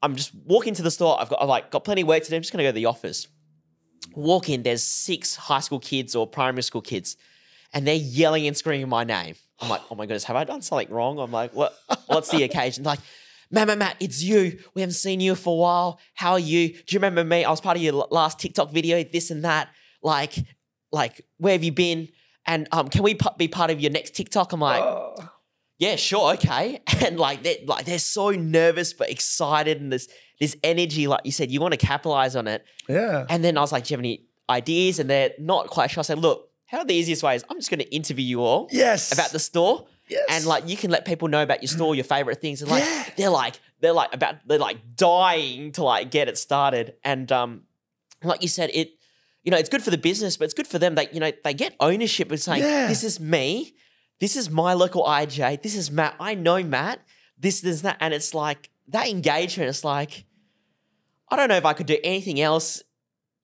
S2: I'm just walking to the store. I've got I've like got plenty of work to do. I'm just gonna go to the office. Walk in. There's six high school kids or primary school kids, and they're yelling and screaming my name. I'm like, oh my goodness, have I done something wrong? I'm like, what? What's the occasion? Like, Matt, Matt, Matt, it's you. We haven't seen you for a while. How are you? Do you remember me? I was part of your l- last TikTok video, this and that. Like, like, where have you been? and um, can we p- be part of your next TikTok? I'm like, yeah, sure, okay. And like they're like they're so nervous but excited, and this this energy, like you said, you want to capitalize on it.
S1: Yeah.
S2: And then I was like, do you have any ideas? And they're not quite sure. I said, look, how are the easiest way is I'm just going to interview you all
S1: Yes.
S2: about the store.
S1: Yes.
S2: And like you can let people know about your store, your favorite things. And like
S1: Yeah.
S2: they're like, they're like about they're like dying to like get it started. And um, like you said, it you know, it's good for the business, but it's good for them. They, you know, they get ownership of saying,
S1: Yeah.
S2: this is me, this is my local IGA, this is Matt. I know Matt, this, this, that. And it's like that engagement, it's like, I don't know if I could do anything else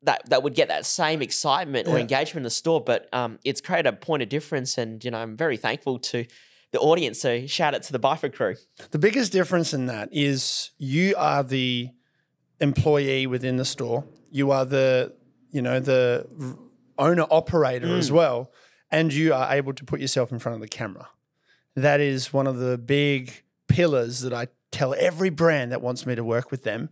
S2: that that would get that same excitement or engagement in the store, but um, it's created a point of difference, and you know I'm very thankful to the audience. So shout out to the Byford crew.
S1: The biggest difference in that is you are the employee within the store. You are the, you know, the owner operator as mm. well, and you are able to put yourself in front of the camera. That is one of the big pillars that I tell every brand that wants me to work with them.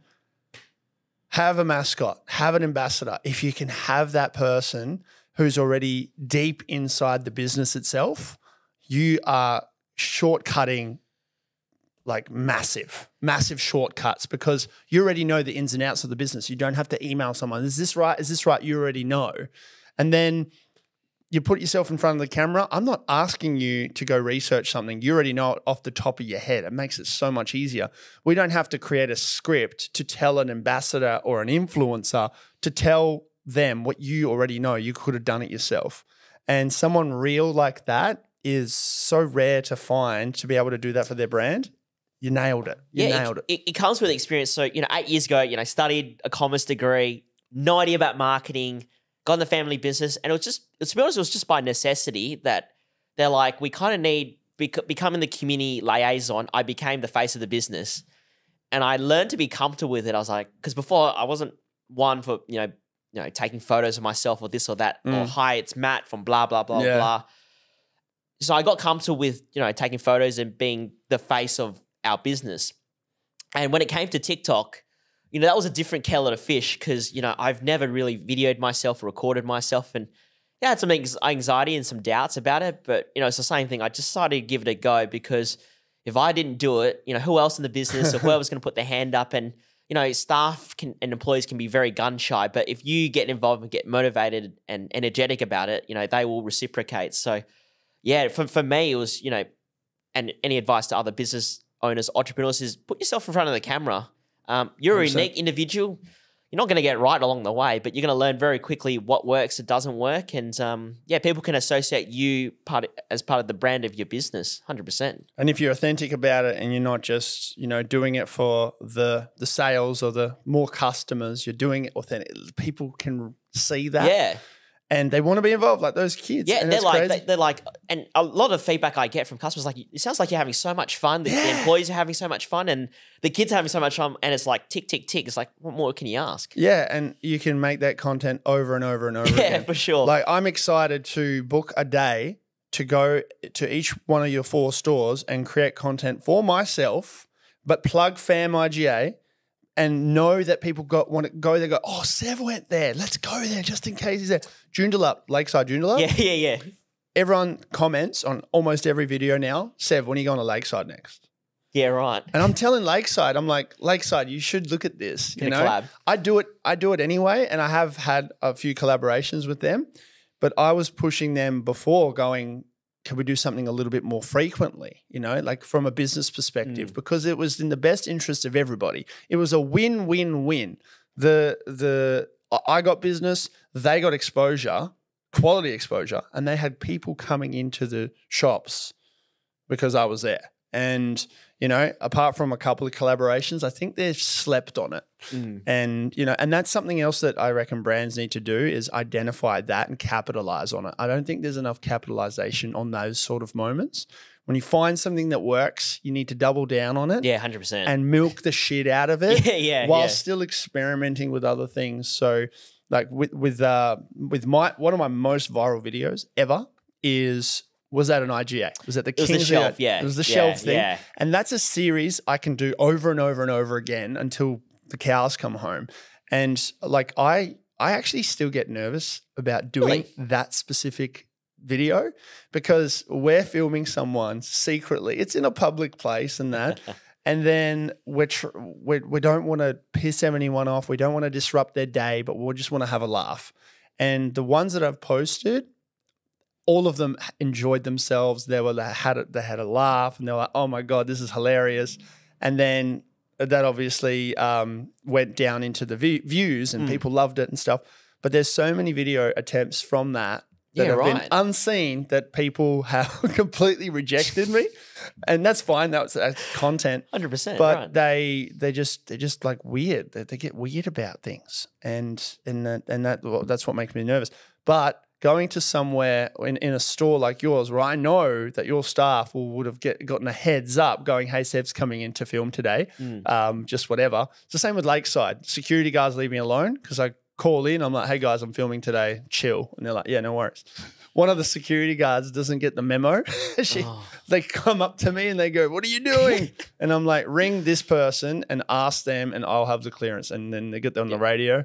S1: Have a mascot, have an ambassador. If you can have that person who's already deep inside the business itself, you are shortcutting like massive, massive shortcuts because you already know the ins and outs of the business. You don't have to email someone, is this right? Is this right? You already know. And then you put yourself in front of the camera. I'm not asking you to go research something. You already know it off the top of your head. It makes it so much easier. We don't have to create a script to tell an ambassador or an influencer to tell them what you already know. You could have done it yourself. And someone real like that is so rare to find to be able to do that for their brand. You nailed it. You
S2: yeah,
S1: nailed it.
S2: it, it comes with experience. So you know, eight years ago, you know, studied a commerce degree, no idea about marketing, got in the family business, and it was just to be honest, it was just by necessity that they're like, we kind of need bec- becoming the community liaison. I became the face of the business, and I learned to be comfortable with it. I was like, because before I wasn't one for you know, you know, taking photos of myself or this or that, or
S1: Mm.
S2: hi, it's Matt from blah blah blah
S1: Yeah.
S2: blah. So I got comfortable with you know taking photos and being the face of our business. And when it came to TikTok, you know, that was a different kettle of fish because, you know, I've never really videoed myself or recorded myself. And yeah, I had some anxiety and some doubts about it. But, you know, it's the same thing. I decided to give it a go because if I didn't do it, you know, who else in the business or whoever's going to put their hand up and, you know, staff can, and employees can be very gun shy. But if you get involved and get motivated and energetic about it, you know, they will reciprocate. So, yeah, for, for me, it was, you know, and any advice to other business owners, entrepreneurs is put yourself in front of the camera. Um, you're a
S1: 100%.
S2: unique individual. You're not going to get right along the way, but you're going to learn very quickly what works, it doesn't work, and um, yeah, people can associate you part as part of the brand of your business, hundred percent.
S1: And if you're authentic about it and you're not just, you know, doing it for the the sales or the more customers, you're doing it authentic. People can see that
S2: Yeah,
S1: and they want to be involved like those kids.
S2: yeah.
S1: and
S2: They're like they, they're like, and a lot of feedback I get from customers like, it sounds like you're having so much fun. The, the employees are having so much fun, and the kids are having so much fun. And it's like tick, tick, tick. It's like, what more can you ask?
S1: yeah, and you can make that content over and over and over
S2: Yeah,
S1: again.
S2: for sure.
S1: Like I'm excited to book a day to go to each one of your four stores and create content for myself, but plug Pham IGA and know that people got want to go there. Go, oh, Sev went there. Let's go there just in case he's there. Joondalup, Lakeside Joondalup.
S2: yeah, yeah, yeah.
S1: Everyone comments on almost every video now. Sev, when are you going to Lakeside next?
S2: Yeah, right.
S1: And I'm telling Lakeside, I'm like, Lakeside, you should look at this. You know,
S2: collab.
S1: I do it. I do it anyway, and I have had a few collaborations with them. But I was pushing them before, going, can we do something a little bit more frequently? You know, like from a business perspective, mm. because it was in the best interest of everybody. It was a win-win-win. The the I- I got business, they got exposure, quality exposure, and they had people coming into the shops because I was there. And you know, apart from a couple of collaborations, I think they've slept on it.
S2: Mm.
S1: And you know, and that's something else that I reckon brands need to do is identify that and capitalize on it. I don't think there's enough capitalization on those sort of moments. When you find something that works, you need to double down on it
S2: Yeah, hundred percent.
S1: and milk the shit out of it
S2: Yeah, yeah,
S1: while
S2: yeah.
S1: still experimenting with other things. So like with with uh with my one of my most viral videos ever is was that an IGA? Was that the King's
S2: It was the shelf, yeah.
S1: It was the
S2: Yeah,
S1: shelf thing.
S2: yeah.
S1: And that's a series I can do over and over and over again until the cows come home. And like I I actually still get nervous about doing
S2: Really?
S1: that specific video because we're filming someone secretly. It's in a public place and that. and then we're tr- we, we don't want to piss anyone off. We don't want to disrupt their day, but we just want to have a laugh. And the ones that I've posted, all of them enjoyed themselves. They were they had a, they had a laugh, and they were like, "Oh my god, this is hilarious!" And then that obviously um, went down into the vi- views, and
S2: Mm.
S1: people loved it and stuff. But there's so many video attempts from that that
S2: Yeah,
S1: have been unseen that people have completely rejected me, and that's fine. That's, that's content
S2: Hundred percent.
S1: but
S2: right.
S1: they they just they're just like weird. They, they get weird about things, and and that, and that well, that's what makes me nervous. But going to somewhere in, in a store like yours, where I know that your staff will would have get gotten a heads up, going, "Hey, Sev's coming in to film today,"
S2: Mm.
S1: um, just whatever. It's the same with Lakeside. Security guards leave me alone because I call in. I'm like, "Hey guys, I'm filming today. Chill," and they're like, "Yeah, no worries." One of the security guards doesn't get the memo. she,
S2: Oh.
S1: they come up to me and they go, "What are you doing?" and I'm like, "Ring this person and ask them, and I'll have the clearance." And then they get on the radio,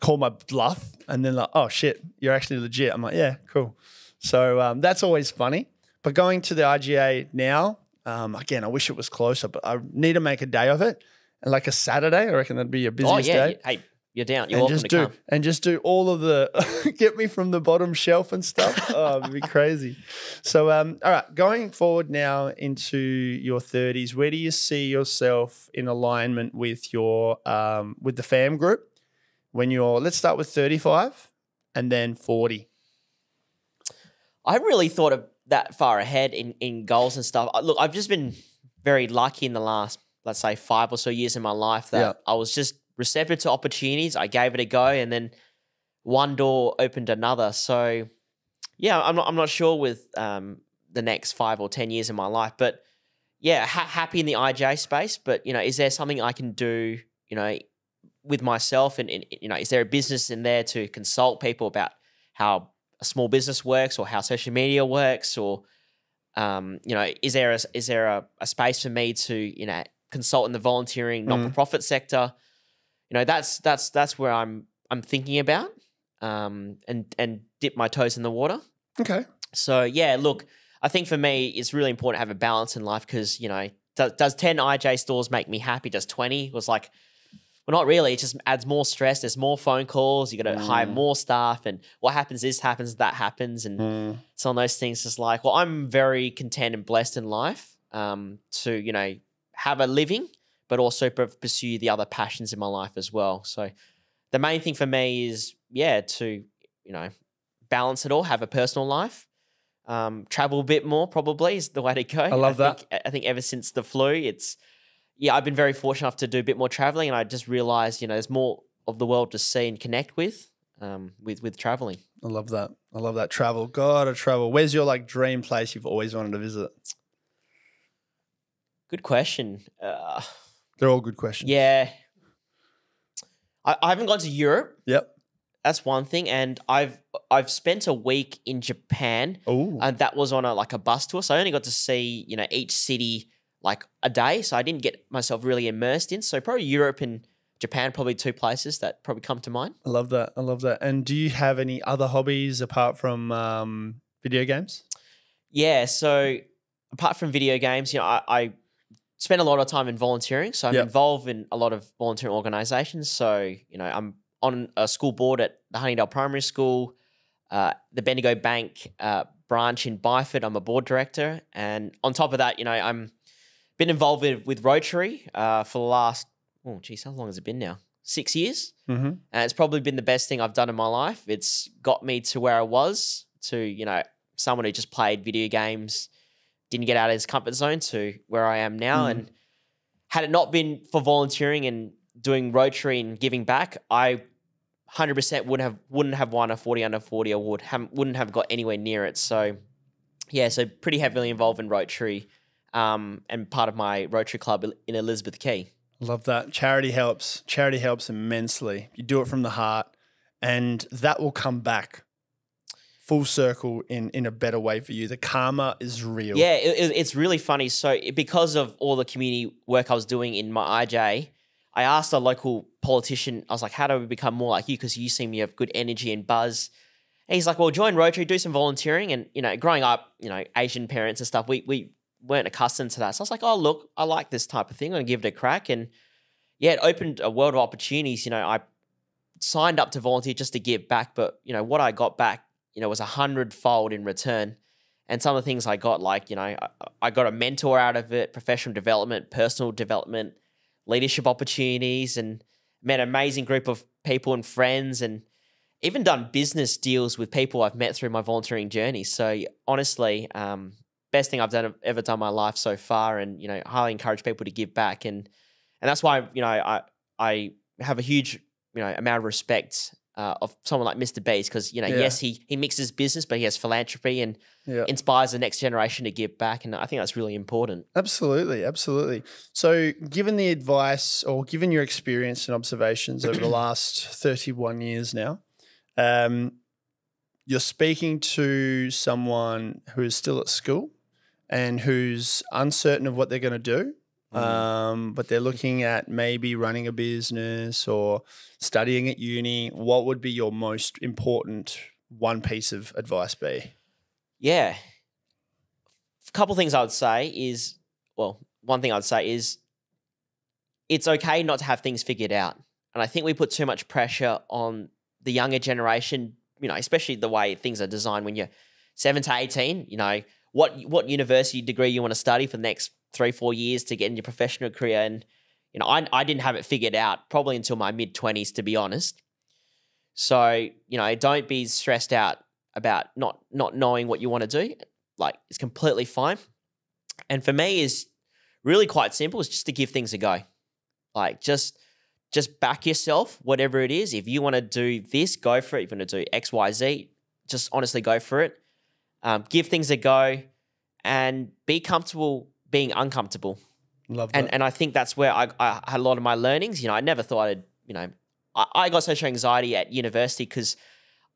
S1: call my bluff, and then like, "Oh shit, you're actually legit." I'm like, "Yeah, cool." So um, that's always funny. But going to the IGA now, um, again, I wish it was closer, but I need to make a day of it. And like a Saturday, I reckon that'd be a
S2: oh
S1: busiest
S2: yeah.
S1: day
S2: Hey, you're down. You're
S1: and
S2: welcome
S1: just
S2: to
S1: do
S2: come.
S1: and just do all of the get me from the bottom shelf and stuff. Oh, it'd be crazy. So, um, all right, going forward now into your thirties, where do you see yourself in alignment with your um, with the Pham group when you're? Let's start with thirty five, and then forty.
S2: I really thought of that far ahead in, in goals and stuff. Look, I've just been very lucky in the last, let's say, five or so years in my life that
S1: Yeah.
S2: I was just receptive to opportunities. I gave it a go, and then one door opened another. So, yeah, I'm not, I'm not sure with um, the next five or 10 years in my life, but yeah, ha- happy in the IGA space. But, you know, is there something I can do, you know, with myself? And, and you know, is there a business in there to consult people about how a small business works or how social media works or um, you know is there a, is there a, a space for me to you know consult in the volunteering not for profit sector you know that's that's that's where I'm I'm thinking about um, and and dip my toes in the water
S1: Okay.
S2: so yeah look I think for me it's really important to have a balance in life because you know does, does 10 IGA stores make me happy does 20 was like well, not really. It just adds more stress. There's more phone calls. You got to hire
S1: Mm.
S2: more staff, and what happens? This happens. That happens, and it's on those things. Just like, well, I'm very content and blessed in life um, to you know have a living, but also pursue the other passions in my life as well. So the main thing for me is yeah to you know balance it all, have a personal life. Um, travel a bit more probably is the way to go. I
S1: love that.
S2: Think, I think ever since the flu, it's yeah, I've been very fortunate enough to do a bit more traveling, and I just realized, you know, there's more of the world to see and connect with, um, with with traveling.
S1: I love that. I love that travel. Gotta travel. Where's your like dream place you've always wanted to visit?
S2: Good question. Uh,
S1: They're all good questions.
S2: yeah, I, I haven't gone to Europe.
S1: Yep.
S2: That's one thing, and I've I've spent a week in Japan,
S1: Oh.
S2: and that was on a like a bus tour. So I only got to see you know each city like a day. So I didn't get myself really immersed in. So probably Europe and Japan, probably two places that probably come to mind.
S1: I love that. I love that. And do you have any other hobbies apart from um, video games?
S2: Yeah. So apart from video games, you know, I, I spend a lot of time in volunteering. So I'm
S1: Yep.
S2: involved in a lot of volunteering organizations. So, you know, I'm on a school board at the Honeydale Primary School, uh, the Bendigo Bank uh, branch in Byford. I'm a board director. And on top of that, you know, I'm been involved with, with Rotary uh, for the last, oh, geez, how long has it been now? Six years.
S1: Mm-hmm.
S2: And it's probably been the best thing I've done in my life. It's got me to where I was, to, you know, someone who just played video games, didn't get out of his comfort zone to where I am now.
S1: Mm.
S2: And had it not been for volunteering and doing Rotary and giving back, I 100% wouldn't have wouldn't have won a 40 under 40 award. Have, wouldn't have got anywhere near it. So, yeah, so pretty heavily involved in Rotary um, and part of my Rotary Club in Elizabeth Quay.
S1: Love that. Charity helps. Charity helps immensely. You do it from the heart, and that will come back full circle in in a better way for you. The karma is real.
S2: Yeah, it, it- it's really funny. So because of all the community work I was doing in my IGA, I asked a local politician. I was like, "How do we become more like you? Because you seem you have good energy and buzz." And he's like, well, join Rotary, do some volunteering. And, you know, growing up, you know, Asian parents and stuff, we, we weren't accustomed to that. So I was like, oh, look, I like this type of thing. I'm going to give it a crack. And yeah, it opened a world of opportunities. You know, I signed up to volunteer just to give back, but, you know, what I got back, you know, was a hundredfold in return. And some of the things I got, like, you know, I, I got a mentor out of it, professional development, personal development, leadership opportunities, and met an amazing group of people and friends and even done business deals with people I've met through my volunteering journey. So honestly, um, best thing I've done ever done in my life so far, and you know, highly encourage people to give back, and and that's why you know I I have a huge you know amount of respect uh, of someone like Mr. Beast because you know
S1: Yeah.
S2: yes he he mixes business, but he has philanthropy and
S1: Yeah.
S2: inspires the next generation to give back, and I think that's really important.
S1: Absolutely, absolutely. So, given the advice or given your experience and observations over the last 31 years now, um, you're speaking to someone who is still at school and who's uncertain of what they're going to do, um, but they're looking at maybe running a business or studying at uni. What would be your most important one piece of advice be?
S2: Yeah. A couple things I would say is, well, one thing I'd say is it's okay not to have things figured out. And I think we put too much pressure on the younger generation, you know, especially the way things are designed when you're seven to 18, you know, what, what university degree you want to study for the next three, four years to get in your professional career. And, you know, I, I didn't have it figured out probably until my mid 20s, to be honest. So, you know, don't be stressed out about not not knowing what you want to do. Like it's completely fine. And for me is really quite simple, is just to give things a go. Like just just back yourself, whatever it is. If you want to do this, go for it. If you want to do X, Y, Z, just honestly go for it. Um, give things a go and be comfortable being uncomfortable
S1: Love that.
S2: and and I think that's where I, I had a lot of my learnings. You know, I never thought I'd you know I, I got social anxiety at university because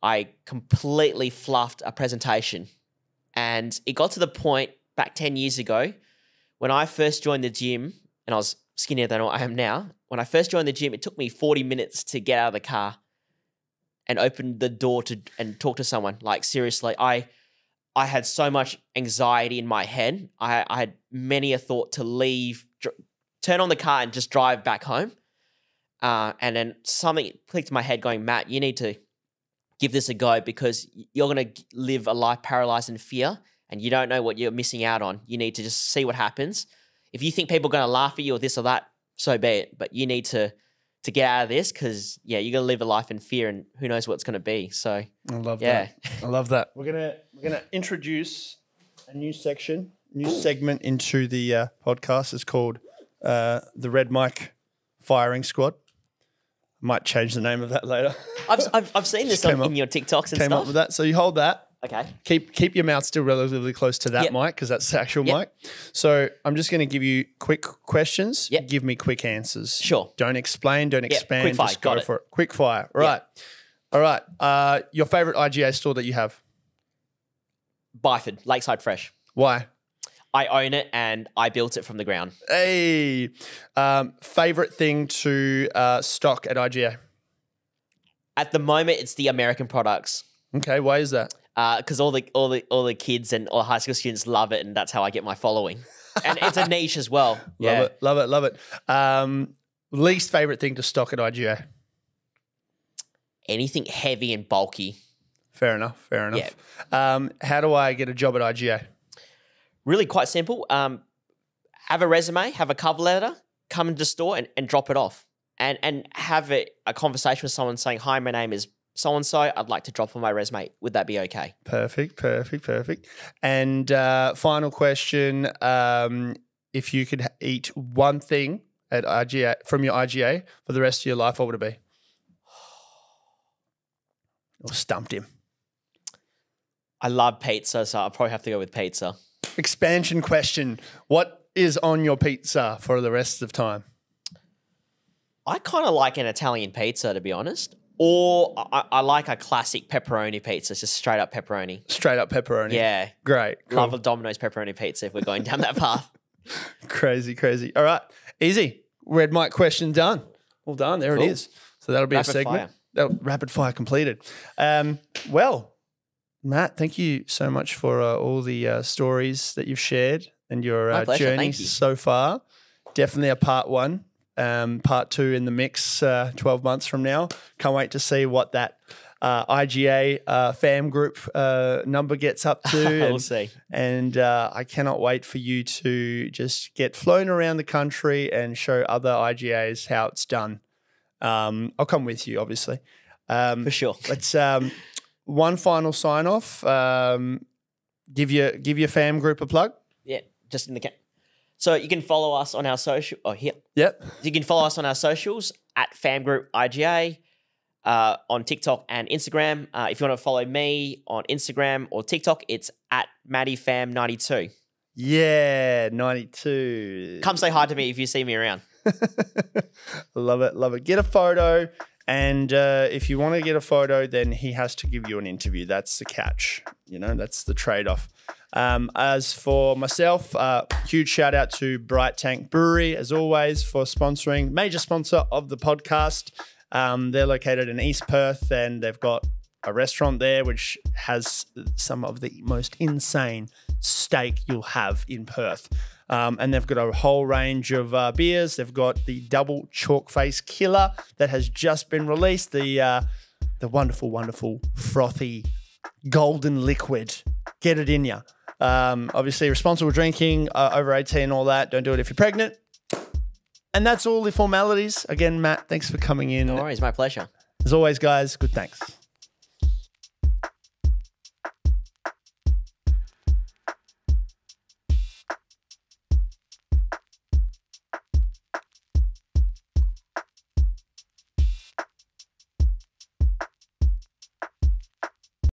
S2: I completely fluffed a presentation, and it got to the point back ten years ago when I first joined the gym, and I was skinnier than I am now. When I first joined the gym, it took me forty minutes to get out of the car and open the door to and talk to someone. Like seriously, I I had so much anxiety in my head. I, I had many a thought to leave, dr- turn on the car, and just drive back home. Uh, and then something clicked in my head, going, Matt, you need to give this a go because you're going to live a life paralyzed in fear, and you don't know what you're missing out on. You need to just see what happens. If you think people are going to laugh at you or this or that, so be it. But you need to to get out of this because yeah, you're going to live a life in fear, and who knows what's going to be. So
S1: I love
S2: yeah.
S1: that. I love that. We're gonna we're gonna introduce a new section, new segment into the uh, podcast. It's called uh, the Red Mic Firing Squad. Might change the name of that later.
S2: I've, I've, I've seen this
S1: came
S2: on,
S1: up-
S2: in your TikToks and
S1: Came
S2: stuff.
S1: up with that. So you hold that.
S2: Okay.
S1: Keep keep your mouth still relatively close to that
S2: Yep.
S1: mic because that's the actual
S2: Yep.
S1: mic. So I'm just going to give you quick questions.
S2: Yep.
S1: Give me quick answers.
S2: Sure.
S1: Don't explain. Don't expand.
S2: quick fire,
S1: Just go
S2: got it.
S1: for it. Quick fire. All right. All right. Uh, your favorite IGA store that you have?
S2: Byford, Lakeside Fresh.
S1: Why?
S2: I own it and I built it from the ground.
S1: Hey, um, favorite thing to uh, stock at IGA?
S2: At the moment, it's the American products
S1: Okay, why is that?
S2: Because all the all the all the kids and all high school students love it, and that's how I get my following. and it's a niche as well. yeah.
S1: Love it, love it, love it. Um, least favorite thing to stock at IGA?
S2: Anything heavy and bulky.
S1: Fair enough, fair enough. Um, how do I get a job at IGA?
S2: Really quite simple. Um, have a resume, have a cover letter, come into the store and, and drop it off. And and have a, a conversation with someone saying, Hi, my name is so and so. I'd like to drop on my resume. Would that be okay?
S1: Perfect, perfect, perfect. And uh, final question: um, If you could eat one thing at IGA from your IGA for the rest of your life, what would it be? Or stumped him.
S2: I love pizza, so I'll probably have to go with pizza.
S1: Expansion question: What is on your pizza for the rest of time?
S2: I kind of like an Italian pizza, to be honest. Or I, I like a classic pepperoni pizza, just straight up pepperoni.
S1: Straight up pepperoni.
S2: Yeah,
S1: Great. Cool.
S2: love a Domino's pepperoni pizza if we're going down that path.
S1: Crazy, crazy. All right. Easy. Red mic question done. Well done. There
S2: Cool.
S1: it is. So that'll be
S2: Rapid
S1: a segment.
S2: fire.
S1: That'll, rapid fire completed. Um, well, Matt, thank you so much for uh, all the uh, stories that you've shared and your uh, journey
S2: you.
S1: so far. Definitely a part one, um, part two in the mix uh, 12 months from now. Can't wait to see what that uh, IGA uh, Pham group uh, number gets up to.
S2: we'll
S1: and
S2: see.
S1: and uh, I cannot wait for you to just get flown around the country and show other IGAs how it's done. Um, I'll come with you, obviously. Um,
S2: For sure.
S1: Let's um, one final sign off. Um, give your give your Pham group a plug.
S2: Yeah, just in the ca- So you can follow us on our social. Oh, here.
S1: Yep.
S2: You can follow us on our socials at Pham Group IGA uh, on TikTok and Instagram. Uh, if you want to follow me on Instagram or TikTok, it's at MaddyFam92.
S1: Yeah, ninety two.
S2: Come say hi to me if you see me around.
S1: love it, love it. Get a photo, and uh, if you want to get a photo, then he has to give you an interview. That's the catch. You know, that's the trade off. Um, as for myself, uh, huge shout out to Bright Tank Brewery, as always, for sponsoring, major sponsor of the podcast. Um, they're located in East Perth and they've got a restaurant there which has some of the most insane steak you'll have in Perth. Um, and they've got a whole range of uh, beers. They've got the double chalk face killer that has just been released. The uh, the wonderful, wonderful frothy golden liquid. Get it in ya. Um, obviously, responsible drinking, uh, over 18, all that. Don't do it if you're pregnant. And that's all the formalities. Again, Matt, thanks for coming in.
S2: No worries, my pleasure.
S1: As always, guys, good thanks.